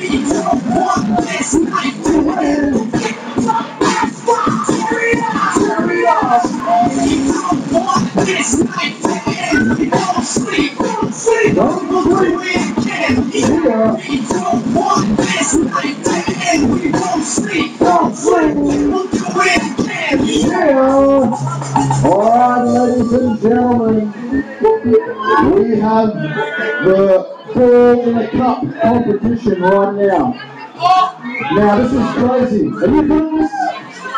We don't want this night to end. That's why tear it up, tear it up. We don't want this night to end. We don't sleep, don't sleep, don't sleep. We don't want this night to end. We won't sleep, don't sleep. We'll do it again. Yeah. All right, ladies and gentlemen, we have the ball in a cup competition right now. Now this is crazy. Are you doing this?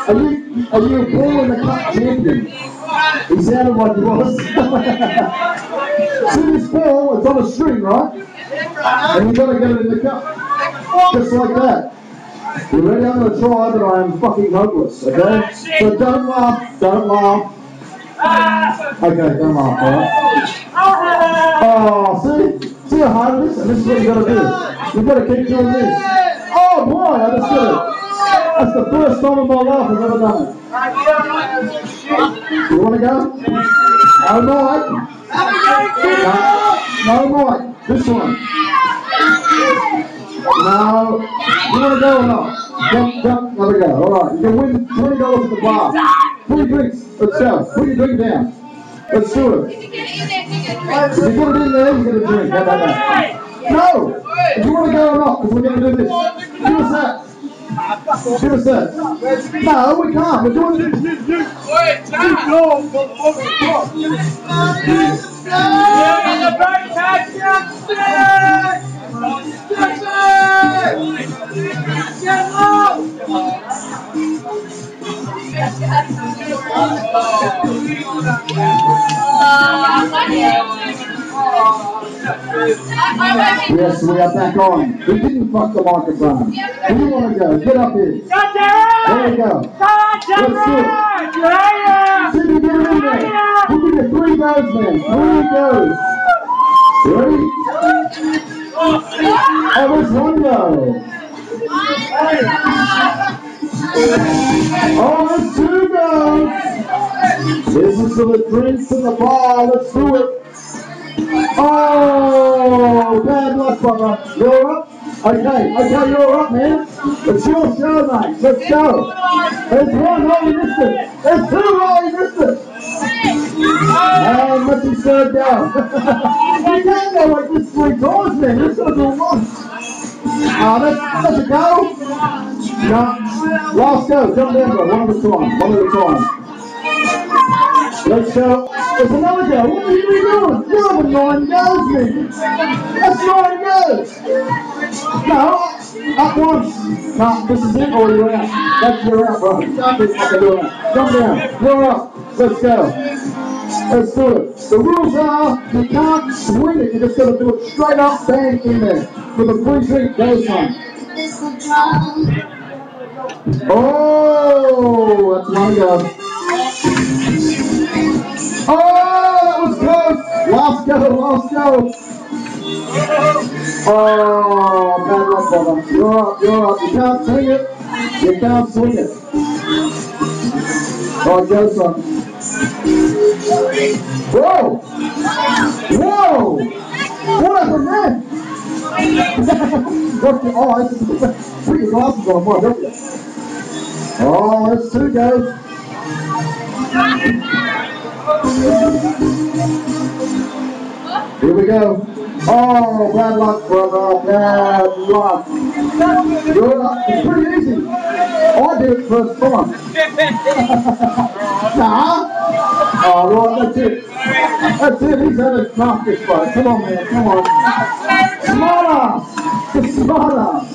Are you are you a in the cup champion? He sounded like he was. See this ball, it's on a string, right? And you gotta get it in the cup. Just like that. You ready? I'm gonna try, but I am fucking hopeless, okay? So don't laugh, don't laugh. Okay, don't laugh, alright? Oh, see? See a is? And this is what you gotta do. You gotta keep doing this. Oh boy, I just did it. That's the first time in my life I've ever done it. You wanna go? No, Mike. No, no, Mike. This one. No. You wanna go or not? Jump, jump, have a go. Alright, you can win twenty dollars at the bar. Three drinks. Go. Put your drink down. Let's do it. If you it in there, you get a drink. How about that? No! If you want to go or not, because we're going to do this. Give us that. Give us that. No, we can't. We're doing this. Yes, we are back on. We didn't fuck the microphone. Who do you want to go? Get up here. There you go. Let's do it. Cindy, get it in there. We'll give you three goes, man. Three goes. Ready? Oh, there's one go. Oh, there's two goes. This is for the drinks and the bar. Let's do it. Oh, bad luck, brother. You're up? Okay, okay, you're up, man. It's your show, mate. Let's go. There's one, oh, you missed it. There's two, oh, missed it. And let me serve down. you can't go like this three times, man. This goes a lot. Uh, that's, that's a go. No. Last go. Jump down, bro. One at a time. One at a time. Let's go. There's another go. What are you doing? You're having nine goes, man. That's nine goes. No, up once. No, this is it or you're out. That's you're out, bro. Jump down. You're up. Let's go. Let's do it. The rules are you can't swing it. You're just to do it straight up, bang in there. For the free drink goes on. Oh, that's one go. Last go, last go. Oh, bad luck, brother. You're up, you're up. You can't swing it. You can't swing it. Oh, go, son. Whoa! Whoa! What happened there? What's your eyes? Put your glasses on, boy, don't you? Oh, that's two goes. Here we go. Oh, bad luck, brother. Bad luck. Good luck. It's pretty easy. I did it first time. nah. Oh, right, that's it. That's it. He's had a knock this fight. Come on, man. Come on. Smart ass. Smart ass.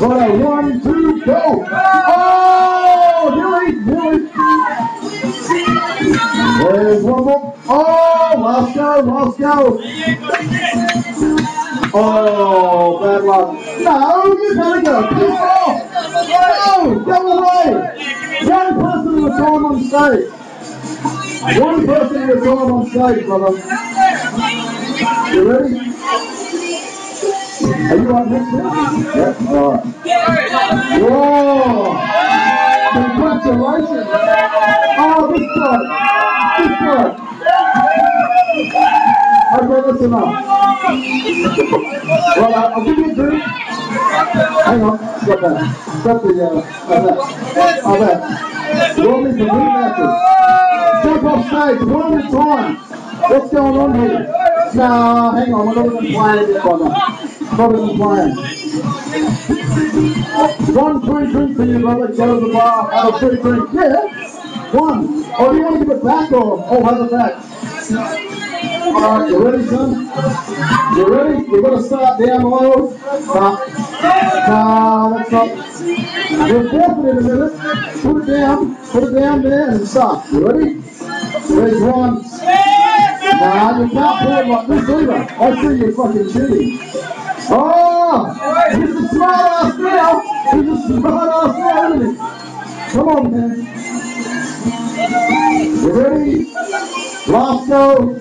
Right, one, two, go. Oh, Billy, Billy. There's one more. Oh, last go, last go. Oh, bad luck. No, you gotta go. Piss off. No, go away. One person at a time on stage. One person at a time on stage, brother. You ready? Are you on next one? Yep, all right. Whoa! Congratulations! Oh, this one! One! Okay, that's. Well, I'll, give you a drink. Hang on. Stop that. Stop the, uh, uh, uh, that. Roll me some green matches. Jump off stage. One at a time. What's going on here? Nah, hang on. We're not even playing this one. Not even playing. One free drink for you, brother. Go to the bar. Have a free drink. Yeah. One. Oh, you want to give it back or? Oh, have it back. Alright, you ready, son? You ready? You're gonna start down low. Nah, nah, that's not. You'll forfeit in a minute. Put it down, put it down there and start. You ready? There's one. Nah, you can't play like this either. I see you fucking cheating. Oh, he's a smart ass now. He's a smart ass now, isn't he? Come on, man. You ready? Go.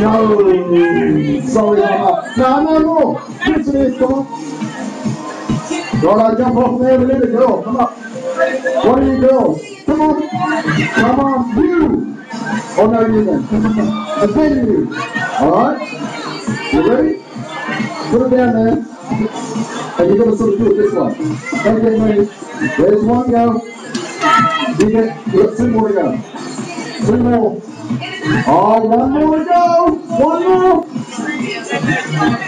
No, sorry, Mama. No, no more. Listen to this, come on. Right, jump off there, need a girl. Come up. One of you girls. Come on. Come on, you. Oh, no, you then. And then you. All right? You ready? Put it down there. And you're going to sort of do it this way. Don't get me. There's one go. You get, you got two more to go. Two more. Oh, one more to go. One more.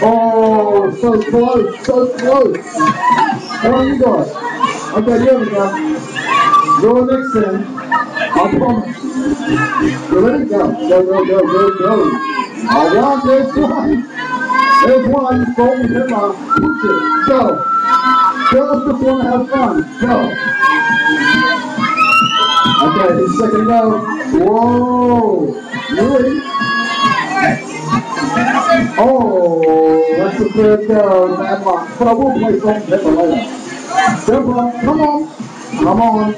Oh, so close, so close. How are you guys? Okay, here we go. You're next then. I promise. You ready? Go, go, go, go, go, go. All right, there's one. There's one. Fold him up. Push it. Go. Girls just want to have fun. Go. Okay, second go. Whoa. Ready? Oh, that's the third go. Bad luck. But I will play something different later. On. Come on. Come on.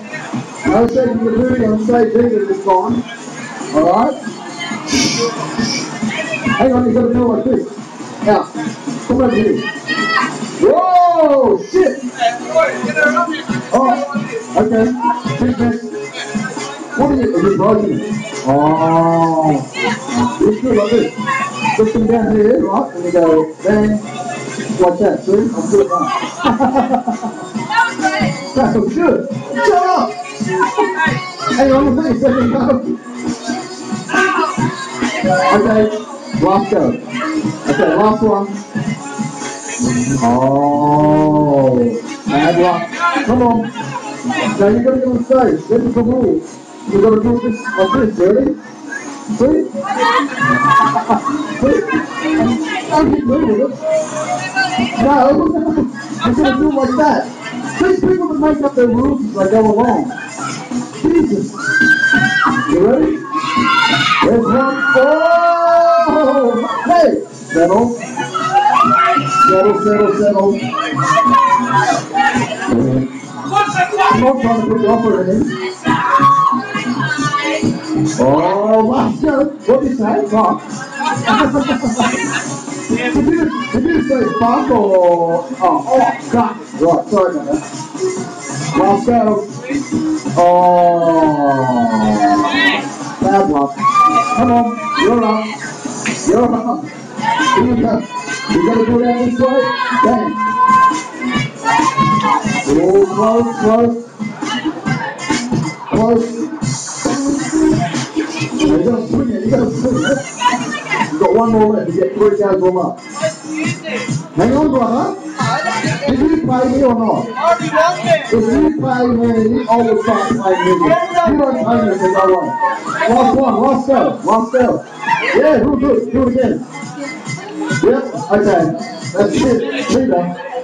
No shaking the booty on stage either this time. Alright? Hang on, you gotta do it like this. Now, come over here. Whoa! Shit! Oh, okay. Take this. What are you, are you? Oh. It's good like this. Just come down here, right? And you go, bang. Like that, see? I'm good now. That was good. Shut up! Hang on, a second, go. Okay, last go. Okay, last one. Oh, bad luck. Come on. Now you gotta on stage. This is the rules. You gotta do this like this, ready? See? See? Keep moving it. No, you're gonna do it like that. These people that make up their rules as they go along. Jesus. You ready? There's one. Oh! Settle, settle, not trying to put off or anything. Oh, last go. What you say? Fuck. did, you, did you say fuck or... Oh, oh, God. Right, sorry about that. Last go. Oh. Bad luck. Come on, you're up. You're up. Here you go. You gotta go down this way. Bang. Oh, close, close. Close. You gotta swing it, you gotta swing it. You got one more left, you get three guys warm up. Hang on, brother. Did you play me or not? If you play me, I will start playing with you. Don't play me, so go on. Last one, last go, last go. Yeah, who'll do it? Do it again. Yep, okay. That's it. Peter.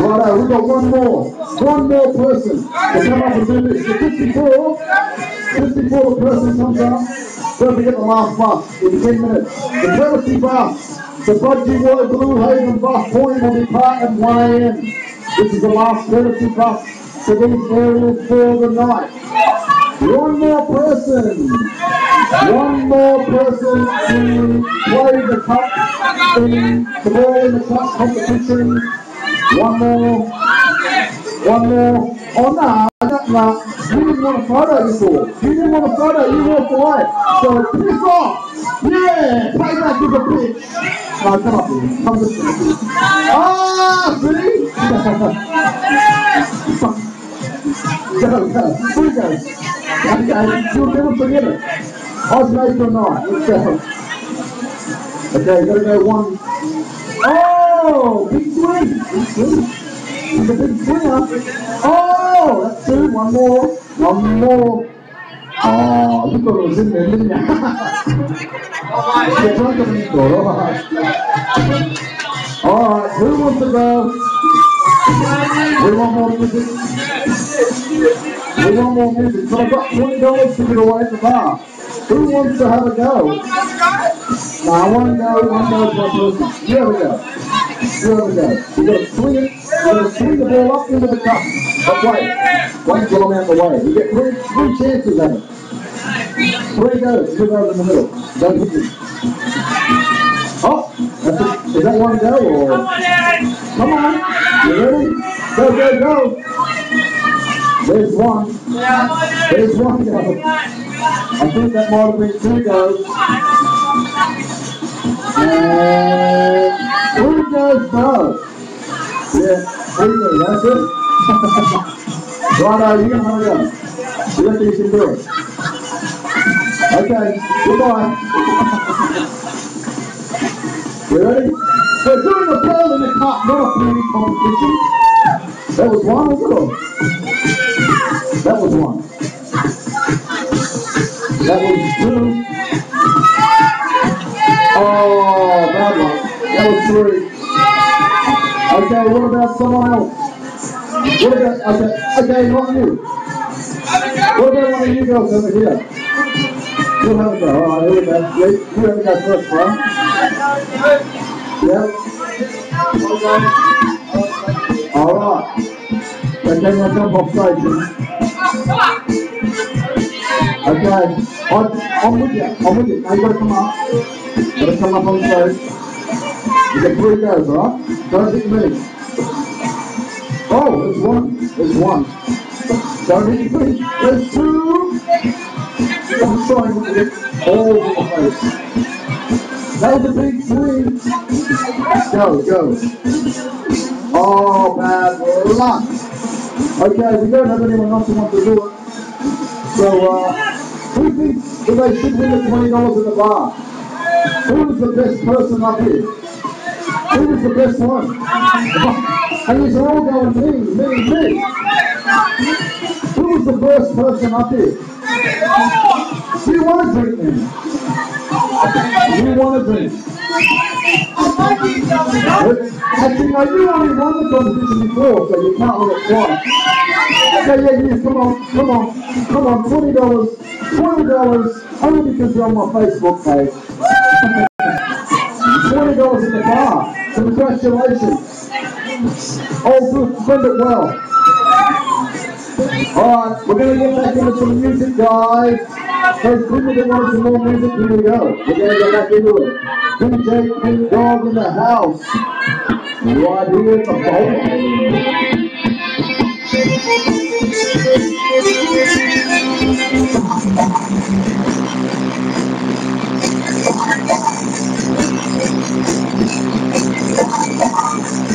Righto, we've got one more. One more person to come up and do this. The 54, 54 person comes up. Don't forget the last bus in 10 minutes. The Tennessee bus. The Budgewoi Blue Haven bus point will be part at 1 a.m. This is the last courtesy bus to these areas for the night. One more person. One more person to play the cup in the ball in the cup competition. One more. One more. Oh no, no, no. You didn't want to a photo before. You didn't want a photo, you walked away. So piss off. Yeah, play back with a bitch. Oh, come up here. Come this way. Ah, see? go, go. Here we go. Okay, you'll never forget it. Odds made for night. Let's go. Okay, gotta go one. Oh, big swing. Big swing. He's a big swinger. Oh, that's two. One more. One more. Oh, you thought it was in there, didn't you? You're drunk of me, all right. All right, who wants to go? We want more music. We want more music. So I've got twenty dollars to give away at the. Who wants to have a go? No, I want to go. One goes one person. You have a go. Have a go. You got to swing it. You got to swing the ball up into the cup. But wait, wait till I'm out the way. You get three, three chances at it. Three goes. Two goes in the middle. Don't hit me. Oh. Is that one go or? Come on. You ready? Go, go, go. There's one. There's one go. I think that might have been two goes. And three goes no. Yeah, three goes. That's it. Righto, you can hurry up. You reckon you can do it? Okay, goodbye. You ready? We're doing a ball in the cup, not a beauty competition. That was one, wasn't it? That was one. That was two. Oh, bad one. That was three. Okay, what about someone else? What about, okay, okay, not you. What about one of you girls over here? You have a go. All right, here we go. You, you have a go first, right? Yep. All right. Okay, now jump off stage. I'm, I'm with you. I'm gotta come up. Gotta come up on stage. You get three right? Don't hit me. Oh, there's one. There's one. Don't hit me. There's two. I'm trying to get all the. That was a big swing. Go, go. Oh, bad luck. Okay, we don't have anyone else who wants to do it. So, uh, who thinks that they should win the $20 in the bar? Who was the best person up here? Who was the best one? And these are all going me, me, me. Who was the first person up here? You want to drink then? You want to drink? Actually, no, you only won the competition before, so you can't win it twice. Okay, yeah, yeah, come on, come on, come on, twenty $20 only because you're on my Facebook page. $20 in the bar. Congratulations. Oh, spend it well. Alright, we're going to get back into some music, guys. Those people that want some more music, here we go. We're going to get back into it. DJ Clint Dogg in the house. Right here at the bowl. Thank you.